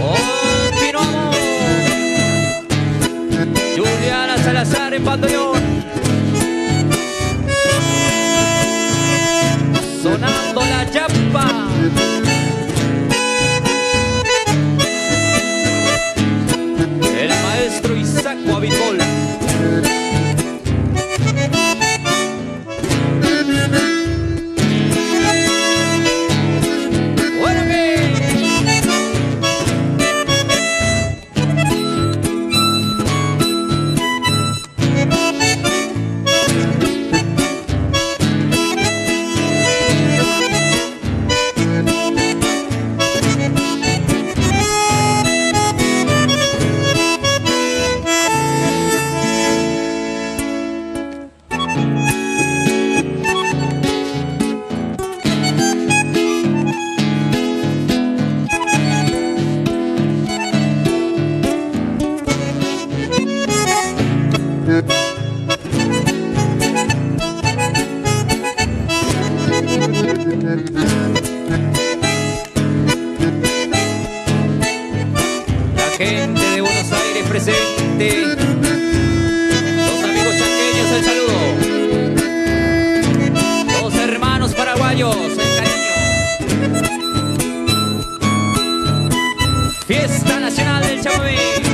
Oh, Continuamos. Juliana Salazar en bandoneón. Sonando la chapa. El maestro Isaac. La gente de Buenos Aires presente. Los amigos chaqueños, el saludo. Los hermanos paraguayos, el cariño. Fiesta Nacional del Chamamé.